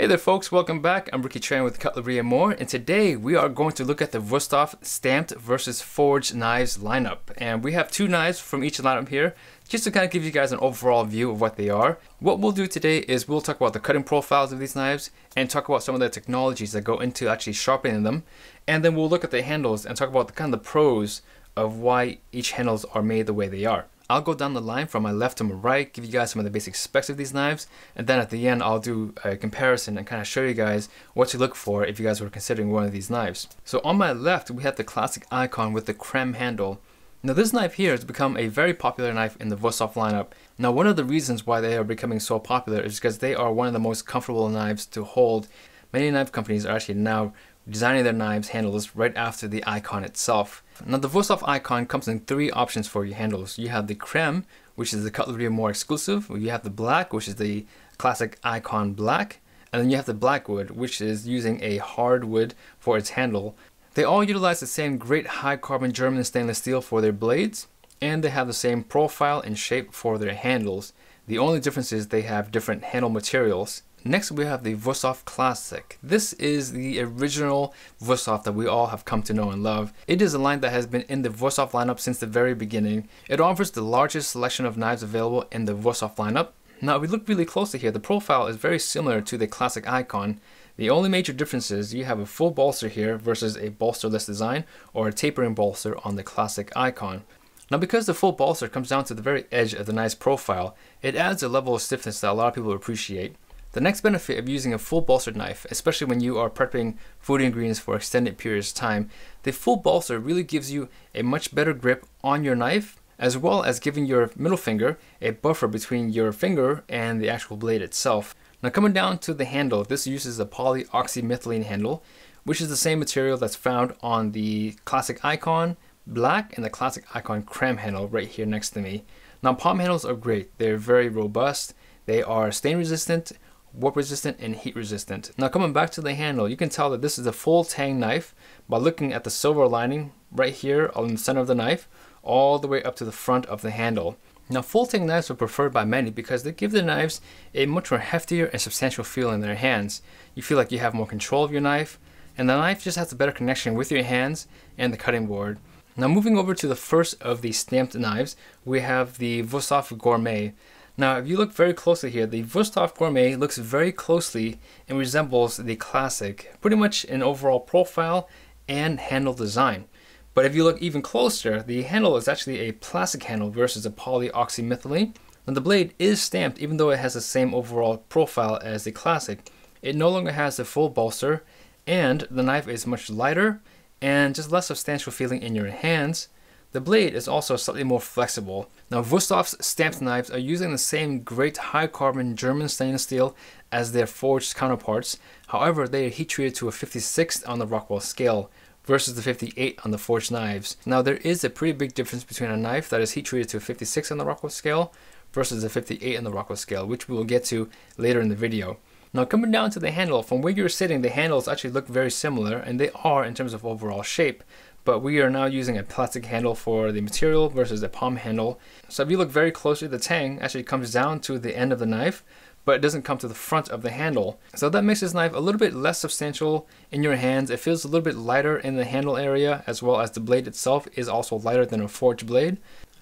Hey there folks, welcome back. I'm Ricky Tran with Cutlery and More, and today we are going to look at the Wusthof stamped versus forged knives lineup. And we have two knives from each lineup here, just to kind of give you guys an overall view of what they are. What we'll do today is we'll talk about the cutting profiles of these knives and talk about some of the technologies that go into actually sharpening them. And then we'll look at the handles and talk about the kind of the pros of why each handles are made the way they are. I'll go down the line from my left to my right, give you guys some of the basic specs of these knives, and then at the end I'll do a comparison and kind of show you guys what to look for if you guys were considering one of these knives. So on my left we have the classic icon with the creme handle. Now this knife here has become a very popular knife in the Wusthof lineup. Now one of the reasons why they are becoming so popular is because they are one of the most comfortable knives to hold. Many knife companies are actually now designing their knives handles right after the icon itself. Now the Wusthof icon comes in three options for your handles. You have the creme, which is the Cutlery More exclusive. You have the black, which is the classic icon black. And then you have the blackwood, which is using a hardwood for its handle. They all utilize the same great high carbon German stainless steel for their blades, and they have the same profile and shape for their handles. The only difference is they have different handle materials. Next we have the Wusthof Classic. This is the original Wusthof that we all have come to know and love. It is a line that has been in the Wusthof lineup since the very beginning. It offers the largest selection of knives available in the Wusthof lineup. Now if we look really closely here, the profile is very similar to the classic icon. The only major difference is you have a full bolster here versus a bolsterless design or a tapering bolster on the classic icon. Now because the full bolster comes down to the very edge of the knife's profile, it adds a level of stiffness that a lot of people appreciate. The next benefit of using a full bolstered knife, especially when you are prepping food ingredients for extended periods of time, the full bolster really gives you a much better grip on your knife as well as giving your middle finger a buffer between your finger and the actual blade itself. Now coming down to the handle, this uses a polyoxymethylene handle, which is the same material that's found on the classic Icon black and the classic Icon Creme handle right here next to me. Now POM handles are great, they're very robust, they are stain resistant, warp resistant and heat resistant. Now coming back to the handle, you can tell that this is a full tang knife by looking at the silver lining right here on the center of the knife all the way up to the front of the handle. Now full tang knives are preferred by many because they give the knives a much more heftier and substantial feel in their hands. You feel like you have more control of your knife and the knife just has a better connection with your hands and the cutting board. Now moving over to the first of the stamped knives, we have the Wusthof Gourmet. Now, if you look very closely here, the Wusthof Gourmet looks very closely and resembles the classic, pretty much in overall profile and handle design. But if you look even closer, the handle is actually a plastic handle versus a polyoxymethylene. And the blade is stamped even though it has the same overall profile as the classic. It no longer has the full bolster and the knife is much lighter and just less substantial feeling in your hands the blade is also slightly more flexible. Now Wusthof's stamped knives are using the same great high carbon German stainless steel as their forged counterparts, however they are heat treated to a 56 on the Rockwell scale versus the 58 on the forged knives. Now there is a pretty big difference between a knife that is heat treated to a 56 on the Rockwell scale versus a 58 on the Rockwell scale, which we will get to later in the video. Now coming down to the handle, from where you're sitting, the handles actually look very similar, and they are in terms of overall shape but we are now using a plastic handle for the material versus a POM handle. So if you look very closely, the tang actually comes down to the end of the knife, but it doesn't come to the front of the handle. So that makes this knife a little bit less substantial in your hands. It feels a little bit lighter in the handle area, as well as the blade itself is also lighter than a forged blade.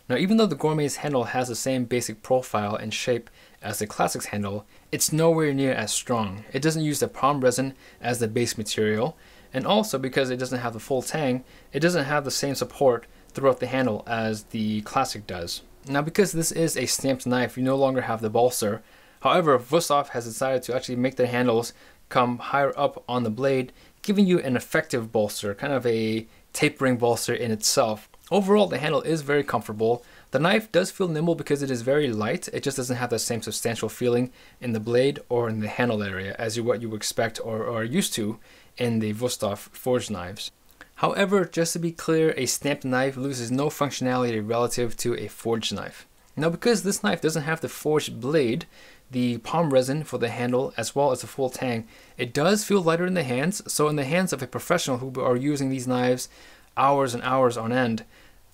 Now even though the Gourmet's handle has the same basic profile and shape as the Classic's handle, it's nowhere near as strong. It doesn't use the POM resin as the base material, and also because it doesn't have the full tang, it doesn't have the same support throughout the handle as the Classic does. Now because this is a stamped knife, you no longer have the bolster. However, Wusthof has decided to actually make their handles come higher up on the blade, giving you an effective bolster, kind of a tapering bolster in itself. Overall, the handle is very comfortable. The knife does feel nimble because it is very light. It just doesn't have the same substantial feeling in the blade or in the handle area as you what you expect or, or are used to in the Wusthof forged knives. However, just to be clear, a stamped knife loses no functionality relative to a forged knife. Now because this knife doesn't have the forged blade, the POM resin for the handle as well as the full tang, it does feel lighter in the hands, so in the hands of a professional who are using these knives hours and hours on end,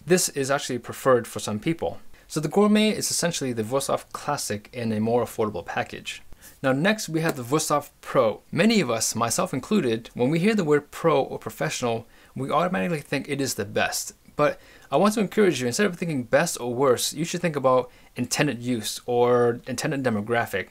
this is actually preferred for some people. So the Gourmet is essentially the Wusthof Classic in a more affordable package. Now next we have the Wüsthof Pro. Many of us, myself included, when we hear the word pro or professional, we automatically think it is the best. But I want to encourage you, instead of thinking best or worst, you should think about intended use or intended demographic.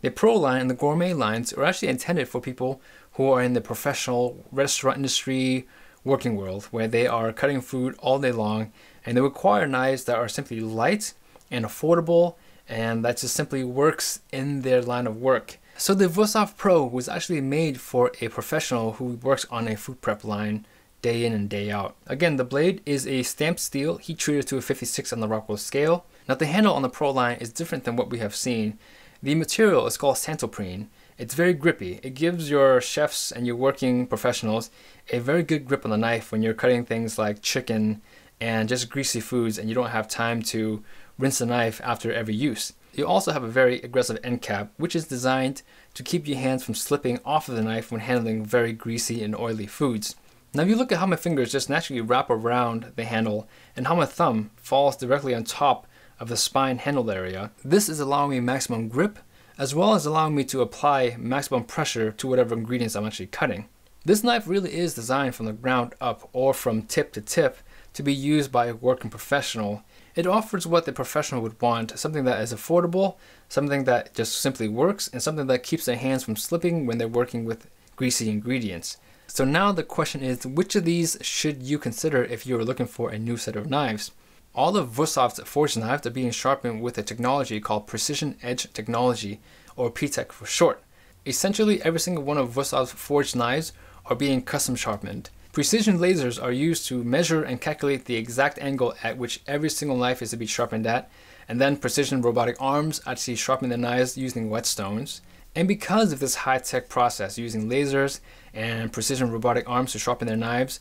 The Pro line and the Gourmet lines are actually intended for people who are in the professional restaurant industry, working world, where they are cutting food all day long and they require knives that are simply light and affordable and that just simply works in their line of work. So the Wüsthof Pro was actually made for a professional who works on a food prep line day in and day out. Again, the blade is a stamped steel, heat treated to a 56 on the Rockwell scale. Now the handle on the Pro line is different than what we have seen. The material is called Santoprene. It's very grippy. It gives your chefs and your working professionals a very good grip on the knife when you're cutting things like chicken and just greasy foods and you don't have time to rinse the knife after every use. You also have a very aggressive end cap, which is designed to keep your hands from slipping off of the knife when handling very greasy and oily foods. Now if you look at how my fingers just naturally wrap around the handle and how my thumb falls directly on top of the spine handle area, this is allowing me maximum grip as well as allowing me to apply maximum pressure to whatever ingredients I'm actually cutting. This knife really is designed from the ground up or from tip to tip to be used by a working professional it offers what the professional would want, something that is affordable, something that just simply works, and something that keeps their hands from slipping when they're working with greasy ingredients. So now the question is, which of these should you consider if you are looking for a new set of knives? All of Wüsthof's forged knives are being sharpened with a technology called Precision Edge Technology, or PEtec for short. Essentially, every single one of Wüsthof's forged knives are being custom sharpened. Precision lasers are used to measure and calculate the exact angle at which every single knife is to be sharpened at, and then precision robotic arms actually sharpen the knives using whetstones. And because of this high-tech process using lasers and precision robotic arms to sharpen their knives,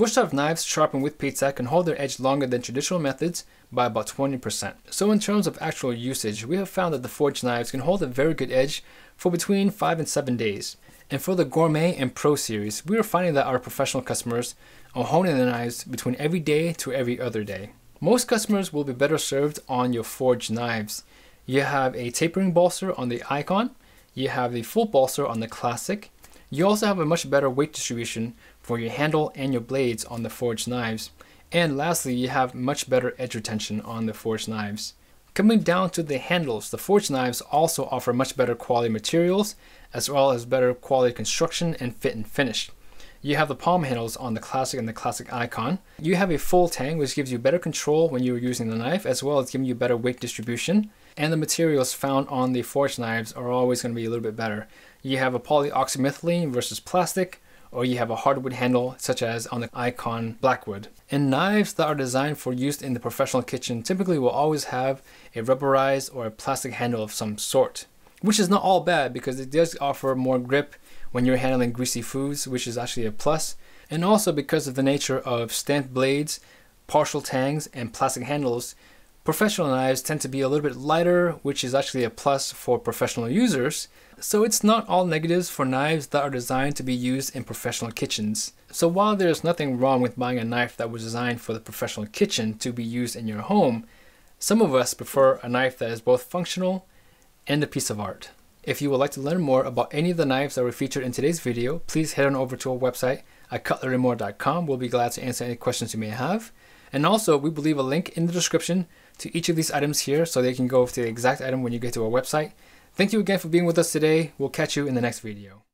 Wüsthof knives sharpened with PEtec can hold their edge longer than traditional methods by about 20%. So in terms of actual usage, we have found that the forged knives can hold a very good edge for between 5 and 7 days. And for the Gourmet and Pro series, we are finding that our professional customers are honing their knives between every day to every other day. Most customers will be better served on your forged knives. You have a tapering bolster on the Icon, you have the full bolster on the Classic, you also have a much better weight distribution for your handle and your blades on the forged knives. And lastly, you have much better edge retention on the forged knives. Coming down to the handles, the forged knives also offer much better quality materials as well as better quality construction and fit and finish. You have the POM handles on the Classic and the Classic Icon. You have a full tang which gives you better control when you're using the knife as well as giving you better weight distribution. And the materials found on the forged knives are always going to be a little bit better. You have a polyoxymethylene versus plastic, or you have a hardwood handle such as on the Icon Blackwood. And knives that are designed for use in the professional kitchen typically will always have a rubberized or a plastic handle of some sort, which is not all bad because it does offer more grip when you're handling greasy foods, which is actually a plus. And also because of the nature of stamped blades, partial tangs, and plastic handles, Professional knives tend to be a little bit lighter, which is actually a plus for professional users. So it's not all negatives for knives that are designed to be used in professional kitchens. So while there's nothing wrong with buying a knife that was designed for the professional kitchen to be used in your home, some of us prefer a knife that is both functional and a piece of art. If you would like to learn more about any of the knives that were featured in today's video, please head on over to our website at cutlerymore.com. We'll be glad to answer any questions you may have. And also, we will leave a link in the description to each of these items here so they can go to the exact item when you get to our website. Thank you again for being with us today. We'll catch you in the next video.